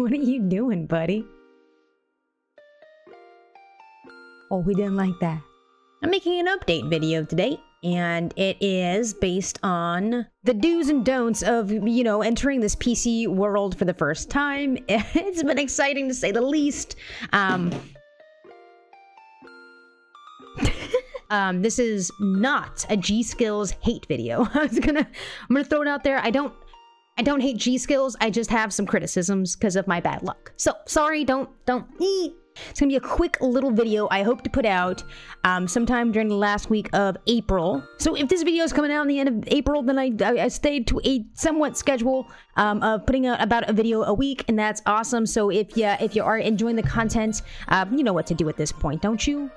what are you doing, buddy? Oh, we didn't like that. I'm making an update video today, and it is based on the do's and don'ts of, you know, entering this PC world for the first time. It's been exciting to say the least. Um, um, this is not a G Skills hate video. I was gonna, I'm gonna throw it out there. I don't, I don't hate G Skills. I just have some criticisms because of my bad luck. So sorry, don't, don't. It's gonna be a quick little video I hope to put out um, sometime during the last week of April. So if this video is coming out in the end of April, then I, I, I stayed to a somewhat schedule um, of putting out about a video a week, and that's awesome. So if you if you are enjoying the content, um, you know what to do at this point, don't you?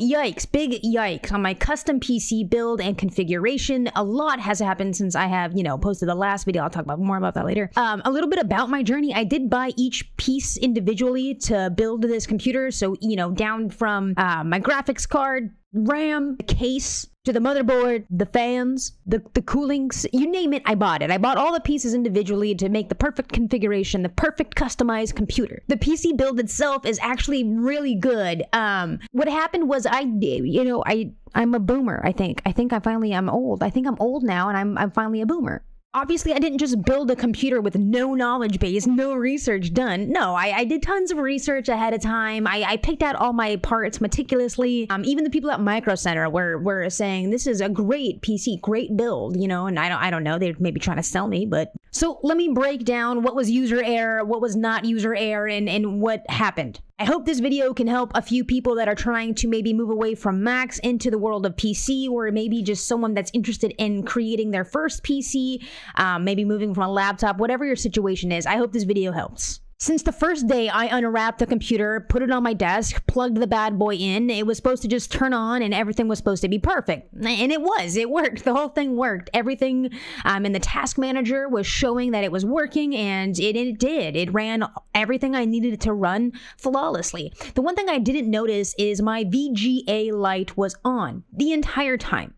Yikes, big yikes on my custom PC build and configuration. A lot has happened since I have, you know, posted the last video. I'll talk about more about that later. Um, a little bit about my journey. I did buy each piece individually to build this computer. So, you know, down from uh, my graphics card, RAM, the case, to the motherboard, the fans, the, the coolings, you name it, I bought it. I bought all the pieces individually to make the perfect configuration, the perfect customized computer. The PC build itself is actually really good. Um, what happened was I, you know, I, I'm a boomer, I think. I think I finally am old. I think I'm old now and I'm, I'm finally a boomer obviously I didn't just build a computer with no knowledge base, no research done. No, I, I did tons of research ahead of time. I, I picked out all my parts meticulously. Um, even the people at Micro Center were were saying this is a great PC, great build, you know. And I don't I don't know, they're maybe trying to sell me, but so let me break down what was user error, what was not user error, and and what happened. I hope this video can help a few people that are trying to maybe move away from Macs into the world of PC, or maybe just someone that's interested in creating their first PC, um, maybe moving from a laptop, whatever your situation is. I hope this video helps. Since the first day I unwrapped the computer, put it on my desk, plugged the bad boy in, it was supposed to just turn on and everything was supposed to be perfect. And it was. It worked. The whole thing worked. Everything um, in the task manager was showing that it was working and it, it did. It ran everything I needed it to run flawlessly. The one thing I didn't notice is my VGA light was on the entire time.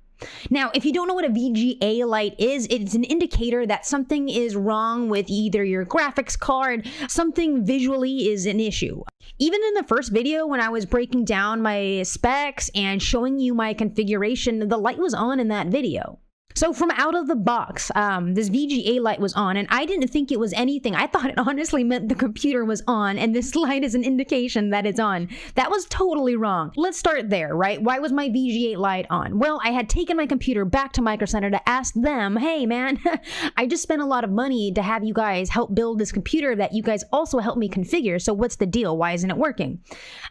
Now, if you don't know what a VGA light is, it's an indicator that something is wrong with either your graphics card, something visually is an issue. Even in the first video when I was breaking down my specs and showing you my configuration, the light was on in that video. So from out of the box, um, this VGA light was on, and I didn't think it was anything. I thought it honestly meant the computer was on, and this light is an indication that it's on. That was totally wrong. Let's start there, right? Why was my VGA light on? Well, I had taken my computer back to Micro Center to ask them, hey man, I just spent a lot of money to have you guys help build this computer that you guys also helped me configure. So what's the deal? Why isn't it working?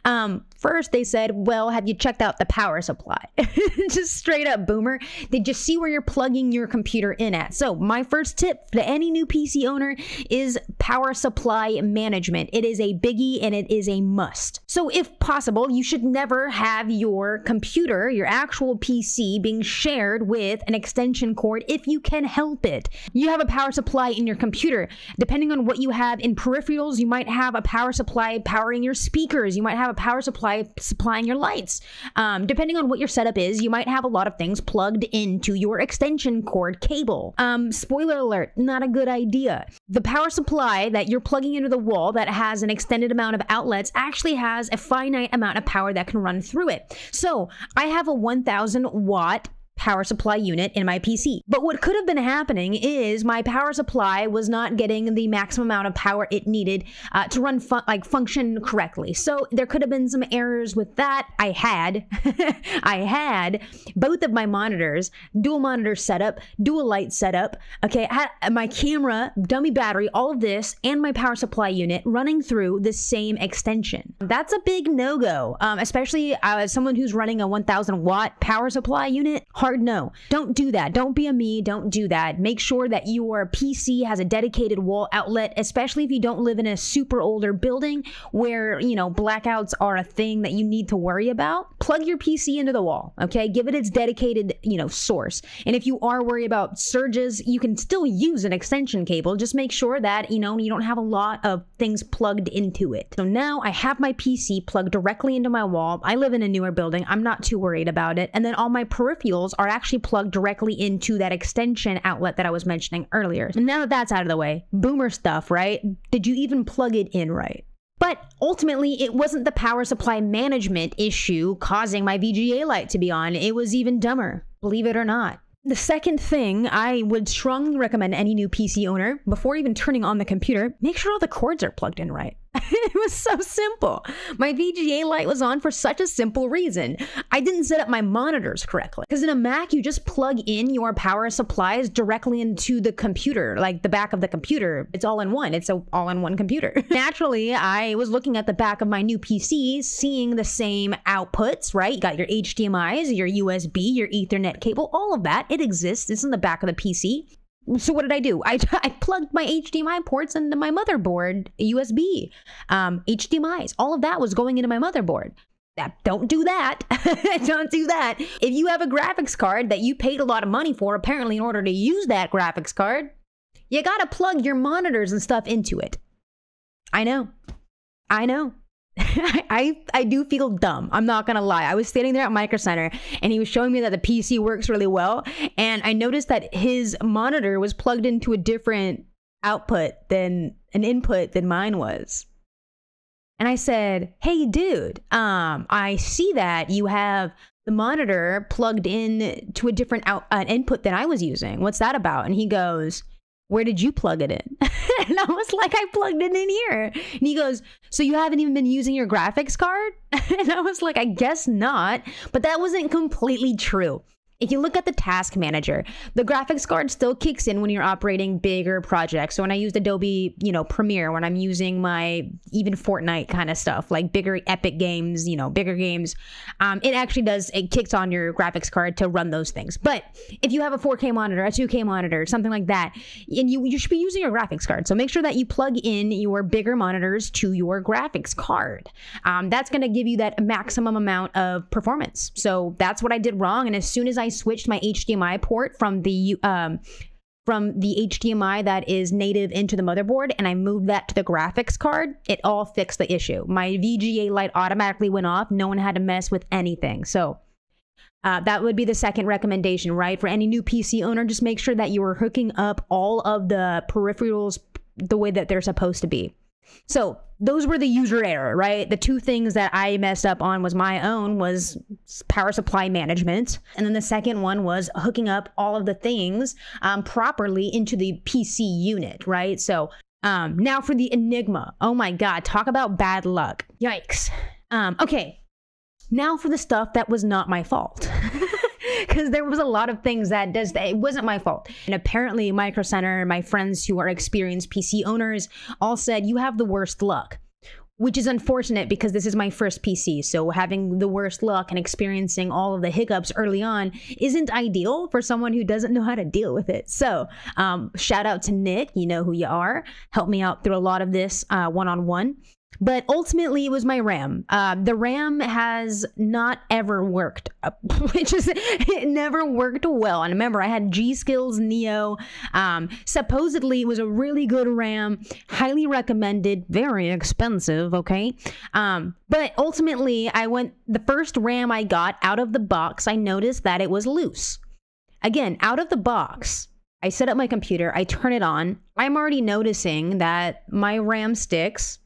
Um, first, they said, well, have you checked out the power supply? just straight up boomer. They just see where you're plugging your computer in at. So, my first tip to any new PC owner is power supply management. It is a biggie and it is a must. So, if possible, you should never have your computer, your actual PC, being shared with an extension cord if you can help it. You have a power supply in your computer. Depending on what you have in peripherals, you might have a power supply powering your speakers. You might have a power supply supplying your lights. Um, depending on what your setup is, you might have a lot of things plugged into your extension extension cord cable. Um, spoiler alert, not a good idea. The power supply that you're plugging into the wall that has an extended amount of outlets actually has a finite amount of power that can run through it. So I have a 1000 watt power supply unit in my PC. But what could have been happening is my power supply was not getting the maximum amount of power it needed uh, to run like function correctly. So there could have been some errors with that. I had, I had both of my monitors, dual monitor setup, dual light setup. Okay, I had my camera, dummy battery, all of this, and my power supply unit running through the same extension. That's a big no-go, um, especially uh, as someone who's running a 1,000 watt power supply unit hard no. Don't do that. Don't be a me. Don't do that. Make sure that your PC has a dedicated wall outlet, especially if you don't live in a super older building where, you know, blackouts are a thing that you need to worry about. Plug your PC into the wall, okay? Give it its dedicated, you know, source. And if you are worried about surges, you can still use an extension cable. Just make sure that, you know, you don't have a lot of things plugged into it. So now I have my PC plugged directly into my wall. I live in a newer building. I'm not too worried about it. And then all my peripherals are actually plugged directly into that extension outlet that I was mentioning earlier. And now that that's out of the way, boomer stuff, right? Did you even plug it in right? But ultimately, it wasn't the power supply management issue causing my VGA light to be on. It was even dumber, believe it or not. The second thing I would strongly recommend any new PC owner, before even turning on the computer, make sure all the cords are plugged in right. it was so simple. My VGA light was on for such a simple reason. I didn't set up my monitors correctly. Because in a Mac, you just plug in your power supplies directly into the computer, like the back of the computer. It's all in one. It's a all in one computer. Naturally, I was looking at the back of my new PC, seeing the same outputs, right? You got your HDMIs, your USB, your Ethernet cable, all of that. It exists. It's in the back of the PC. So what did I do? I, I plugged my HDMI ports into my motherboard, USB, um, HDMI's. All of that was going into my motherboard. Don't do that. Don't do that. If you have a graphics card that you paid a lot of money for, apparently in order to use that graphics card, you gotta plug your monitors and stuff into it. I know. I know. I I do feel dumb. I'm not gonna lie. I was standing there at Micro Center and he was showing me that the PC works really well, and I noticed that his monitor was plugged into a different output than an input than mine was. And I said, "Hey, dude, um, I see that you have the monitor plugged in to a different out, uh, input than I was using. What's that about?" And he goes, where did you plug it in? and I was like, I plugged it in here. And he goes, So you haven't even been using your graphics card? and I was like, I guess not. But that wasn't completely true. If you look at the task manager, the graphics card still kicks in when you're operating bigger projects. So when I used Adobe, you know, Premiere, when I'm using my even Fortnite kind of stuff, like bigger epic games, you know, bigger games, um, it actually does, it kicks on your graphics card to run those things. But if you have a 4K monitor, a 2K monitor, something like that, and you, you should be using your graphics card. So make sure that you plug in your bigger monitors to your graphics card. Um, that's going to give you that maximum amount of performance. So that's what I did wrong. And as soon as I I switched my HDMI port from the um, from the HDMI that is native into the motherboard and I moved that to the graphics card, it all fixed the issue. My VGA light automatically went off. No one had to mess with anything. So uh, that would be the second recommendation, right? For any new PC owner, just make sure that you are hooking up all of the peripherals the way that they're supposed to be. So those were the user error, right? The two things that I messed up on was my own was power supply management, and then the second one was hooking up all of the things um, properly into the PC unit, right? So um, now for the Enigma. Oh my God, talk about bad luck! Yikes. Um, okay, now for the stuff that was not my fault. because there was a lot of things that does it wasn't my fault. And apparently, Micro Center, my friends who are experienced PC owners, all said you have the worst luck. Which is unfortunate because this is my first PC. So having the worst luck and experiencing all of the hiccups early on isn't ideal for someone who doesn't know how to deal with it. So um, shout out to Nick, you know who you are. Help me out through a lot of this one on one. But ultimately, it was my RAM. Uh, the RAM has not ever worked, which is it never worked well. And remember, I had G Skills Neo. Um, supposedly, it was a really good RAM, highly recommended, very expensive. Okay, um, but ultimately, I went the first RAM I got out of the box. I noticed that it was loose. Again, out of the box. I set up my computer, I turn it on. I'm already noticing that my RAM sticks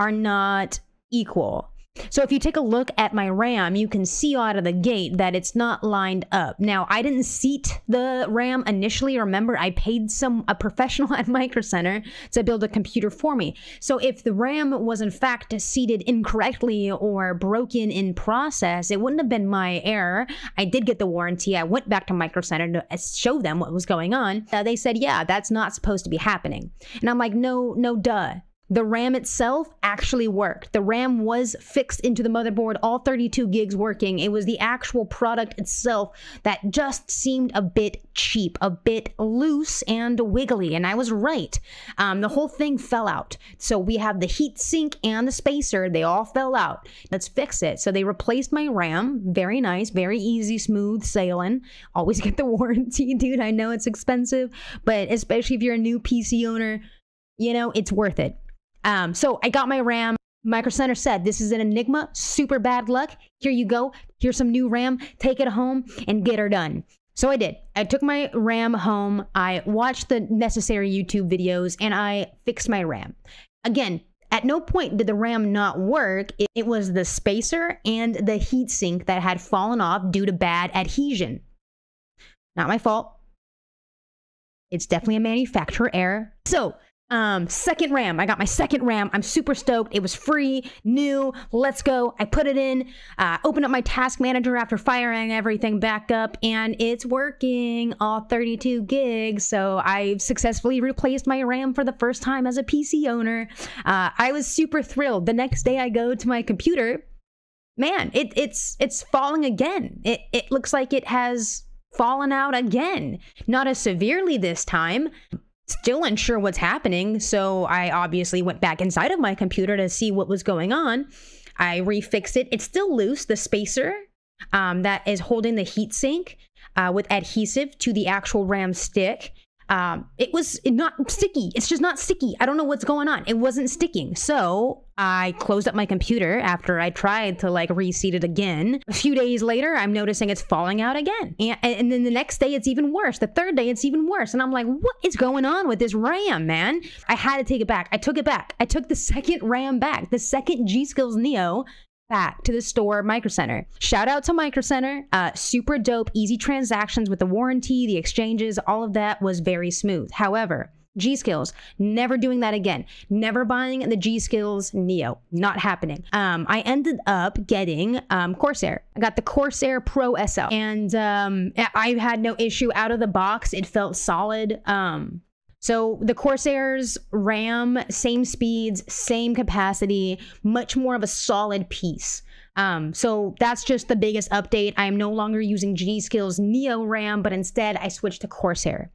are not equal. So if you take a look at my RAM, you can see out of the gate that it's not lined up. Now, I didn't seat the RAM initially. Remember, I paid some a professional at Micro Center to build a computer for me. So if the RAM was in fact seated incorrectly or broken in process, it wouldn't have been my error. I did get the warranty. I went back to Micro Center to show them what was going on. Uh, they said, "Yeah, that's not supposed to be happening." And I'm like, "No, no, duh." The RAM itself actually worked. The RAM was fixed into the motherboard, all 32 gigs working. It was the actual product itself that just seemed a bit cheap, a bit loose and wiggly. And I was right. Um, the whole thing fell out. So we have the heat sink and the spacer, they all fell out. Let's fix it. So they replaced my RAM. Very nice, very easy, smooth sailing. Always get the warranty, dude. I know it's expensive, but especially if you're a new PC owner, you know, it's worth it. Um, so I got my RAM. Micro Center said, This is an Enigma, super bad luck. Here you go. Here's some new RAM. Take it home and get her done. So I did. I took my RAM home, I watched the necessary YouTube videos, and I fixed my RAM. Again, at no point did the RAM not work. It, was the spacer and the heatsink that had fallen off due to bad adhesion. Not my fault. It's definitely a manufacturer error. So um, second RAM. I got my second RAM. I'm super stoked. It was free, new. Let's go. I put it in, uh, opened up my task manager after firing everything back up, and it's working all 32 gigs. So I've successfully replaced my RAM for the first time as a PC owner. Uh, I was super thrilled. The next day I go to my computer. Man, it, it's it's falling again. It it looks like it has fallen out again. Not as severely this time, still unsure what's happening. So I obviously went back inside of my computer to see what was going on. I refixed it. It's still loose, the spacer um, that is holding the heatsink uh, with adhesive to the actual RAM stick um, it was not sticky. It's just not sticky. I don't know what's going on. It wasn't sticking. So I closed up my computer after I tried to like reseat it again. A few days later, I'm noticing it's falling out again. And, and then the next day, it's even worse. The third day, it's even worse. And I'm like, what is going on with this RAM, man? I had to take it back. I took it back. I took the second RAM back, the second G Skills Neo back to the store Micro Center. Shout out to Micro Center. Uh, super dope, easy transactions with the warranty, the exchanges, all of that was very smooth. However, G Skills, never doing that again. Never buying the G Skills Neo. Not happening. Um, I ended up getting um, Corsair. I got the Corsair Pro SL, and um, I had no issue out of the box. It felt solid. Um, so the Corsair's RAM, same speeds, same capacity, much more of a solid piece. Um, so that's just the biggest update. I am no longer using G Skills Neo RAM, but instead I switched to Corsair.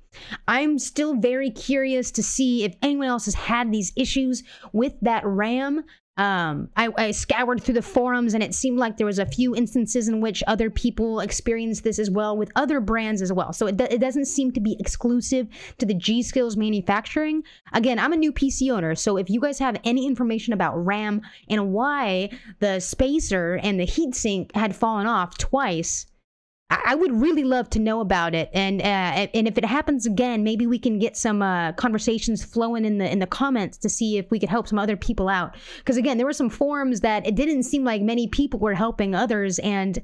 I'm still very curious to see if anyone else has had these issues with that RAM. Um, I, I, scoured through the forums and it seemed like there was a few instances in which other people experienced this as well with other brands as well. So it, it doesn't seem to be exclusive to the G Skills manufacturing. Again, I'm a new PC owner, so if you guys have any information about RAM and why the spacer and the heatsink had fallen off twice, I would really love to know about it, and uh, and if it happens again, maybe we can get some uh, conversations flowing in the in the comments to see if we could help some other people out. Because again, there were some forums that it didn't seem like many people were helping others, and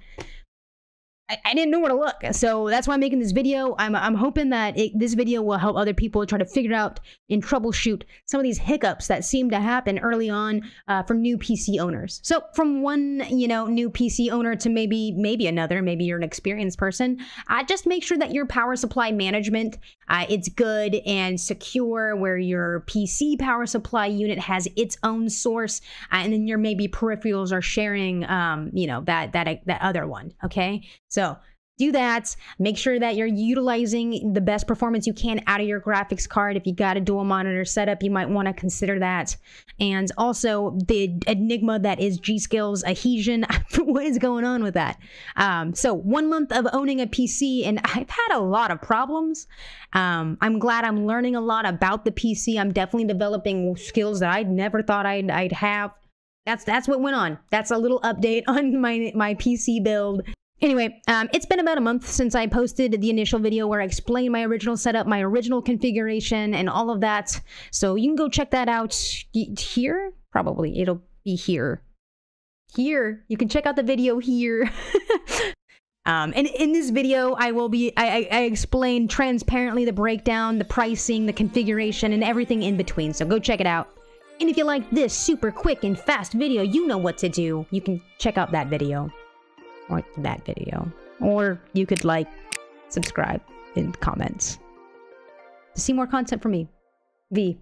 I, I, didn't know where to look. So that's why I'm making this video. I'm, I'm hoping that it, this video will help other people try to figure out and troubleshoot some of these hiccups that seem to happen early on uh, for new PC owners. So from one, you know, new PC owner to maybe, maybe another, maybe you're an experienced person, uh, just make sure that your power supply management, uh, it's good and secure where your PC power supply unit has its own source uh, and then your maybe peripherals are sharing, um, you know, that, that, that other one. Okay. So do that. Make sure that you're utilizing the best performance you can out of your graphics card. If you got a dual monitor setup, you might want to consider that. And also the enigma that is G Skills adhesion. what is going on with that? Um, so one month of owning a PC, and I've had a lot of problems. Um, I'm glad I'm learning a lot about the PC. I'm definitely developing skills that I never thought I'd, I'd have. That's that's what went on. That's a little update on my my PC build. Anyway, um, it's been about a month since I posted the initial video where I explained my original setup, my original configuration, and all of that. So you can go check that out here. Probably it'll be here. Here, you can check out the video here. um, and in this video, I will be I, I, I explain transparently the breakdown, the pricing, the configuration, and everything in between. So go check it out. And if you like this super quick and fast video, you know what to do. You can check out that video or that video. Or you could like, subscribe, in comments to see more content from me. V.